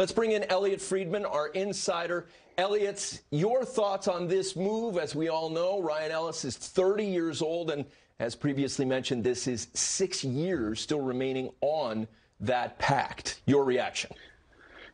Let's bring in Elliotte Friedman, our insider. Elliotte, your thoughts on this move? As we all know, Ryan Ellis is 30 years old, and as previously mentioned, this is six years still remaining on that pact. Your reaction?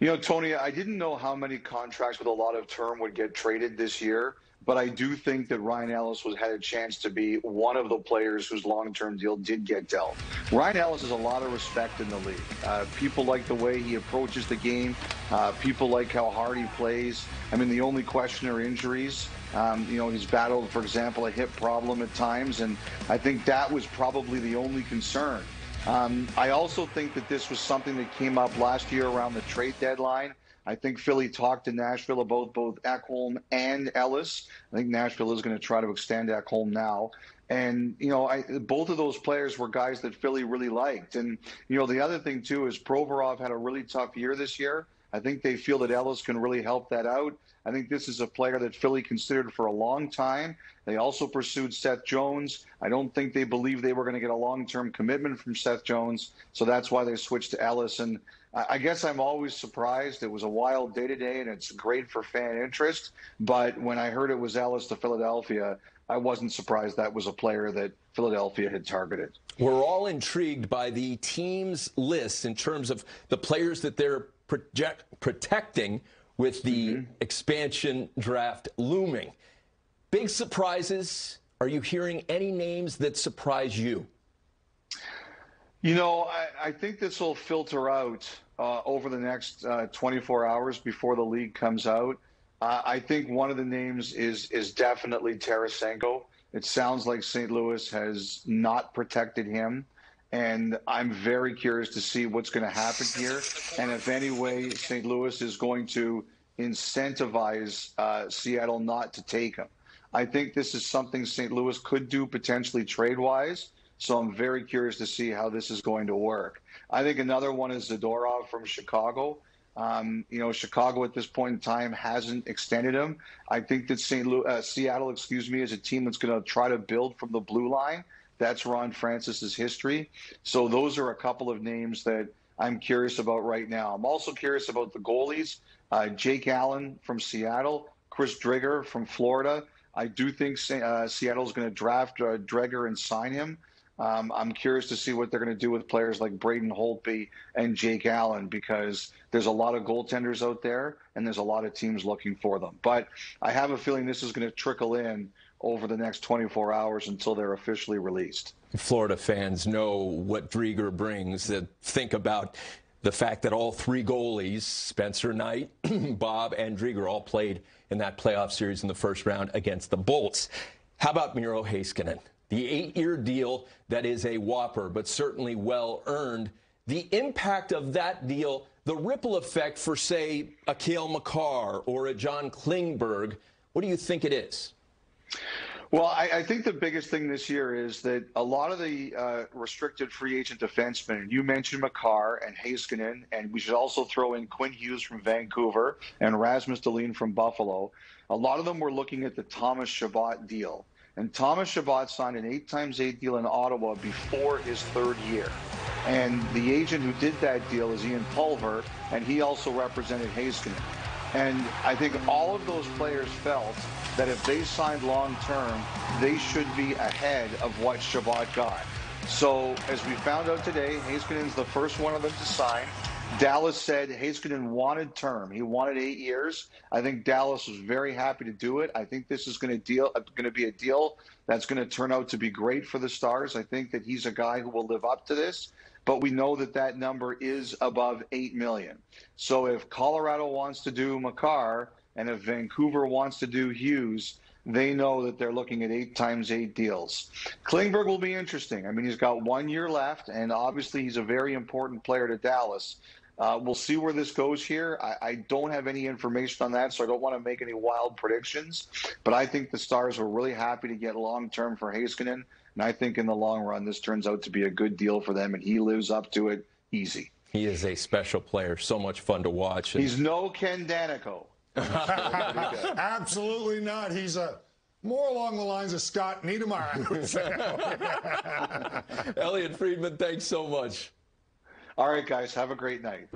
You know, Tony, I didn't know how many contracts with a lot of term would get traded this year, but I do think that Ryan Ellis was had a chance to be one of the players whose long-term deal did get dealt. Ryan Ellis has a lot of respect in the league. Uh, people like the way he approaches the game. Uh, people like how hard he plays. I mean, the only question are injuries. Um, you know, he's battled, for example, a hip problem at times, and I think that was probably the only concern. Um, I also think that this was something that came up last year around the trade deadline. I think Philly talked to Nashville about both Ekholm and Ellis. I think Nashville is going to try to extend Ekholm now. And, you know, I, both of those players were guys that Philly really liked. And, you know, the other thing, too, is Provorov had a really tough year this year. I think they feel that Ellis can really help that out. I think this is a player that Philly considered for a long time. They also pursued Seth Jones. I don't think they believed they were going to get a long term commitment from Seth Jones. So that's why they switched to Ellis. And I guess I'm always surprised. It was a wild day today, and it's great for fan interest. But when I heard it was Ellis to Philadelphia, I wasn't surprised that was a player that Philadelphia had targeted. We're all intrigued by the team's list in terms of the players that they're project, protecting with the mm-hmm. expansion draft looming. Big surprises. Are you hearing any names that surprise you? You know, I, I think this will filter out uh, over the next uh, 24 hours before the league comes out. Uh, I think one of the names is is definitely Tarasenko. It sounds like St. Louis has not protected him. And I'm very curious to see what's going to happen here. And if any way St. Louis is going to incentivize uh, Seattle not to take him. I think this is something St. Louis could do potentially trade wise. So I'm very curious to see how this is going to work. I think another one is Zadorov from Chicago. Um, you know, Chicago at this point in time hasn't extended him. I think that St. Louis, uh, Seattle, excuse me, is a team that's going to try to build from the blue line. That's Ron Francis's history. So those are a couple of names that I'm curious about right now. I'm also curious about the goalies. Uh, Jake Allen from Seattle, Chris Driedger from Florida. I do think uh, Seattle's going to draft uh, Driedger and sign him. Um, I'm curious to see what they're going to do with players like Braden Holtby and Jake Allen because there's a lot of goaltenders out there and there's a lot of teams looking for them. But I have a feeling this is going to trickle in over the next 24 hours until they're officially released. Florida fans know what Driedger brings. That think about the fact that all three goalies, Spencer Knight, Bob, and Driedger, all played in that playoff series in the first round against the Bolts. How about Miro Heiskanen? The eight-year deal that is a whopper, but certainly well earned. The impact of that deal, the ripple effect for, say, a Cale Makar or a John Klingberg, what do you think it is? Well, I, I, think the biggest thing this year is that a lot of the uh, restricted free agent defensemen, you mentioned Makar and Heiskanen, and we should also throw in Quinn Hughes from Vancouver and Rasmus Dahlin from Buffalo. A lot of them were looking at the Thomas Chabot deal. And Thomas Chabot signed an eight times eight deal in Ottawa before his third year. And the agent who did that deal is Ian Pulver, and he also represented Heiskanen. And I think all of those players felt that if they signed long term, they should be ahead of what Chabot got. So as we found out today, Heiskanen's the first one of them to sign. Dallas said Heiskanen wanted term. He wanted eight years. I think Dallas was very happy to do it. I think this is going to deal going to be a deal that's going to turn out to be great for the Stars. I think that he's a guy who will live up to this but we know that that number is above 8 million. So if Colorado wants to do Makar and if Vancouver wants to do Hughes, they know that they're looking at eight times eight deals. Klingberg will be interesting. I mean, he's got one year left, and obviously he's a very important player to Dallas. Uh, we'll see where this goes here. I, I, don't have any information on that, so I don't want to make any wild predictions. But I think the Stars were really happy to get long term for Heiskanen. And I think in the long run, this turns out to be a good deal for them, and he lives up to it easy. He is a special player, so much fun to watch. And... He's no Ken Daneyko. Absolutely not. He's a more along the lines of Scott Niedermayer. Elliotte Friedman, thanks so much. All right, guys, have a great night.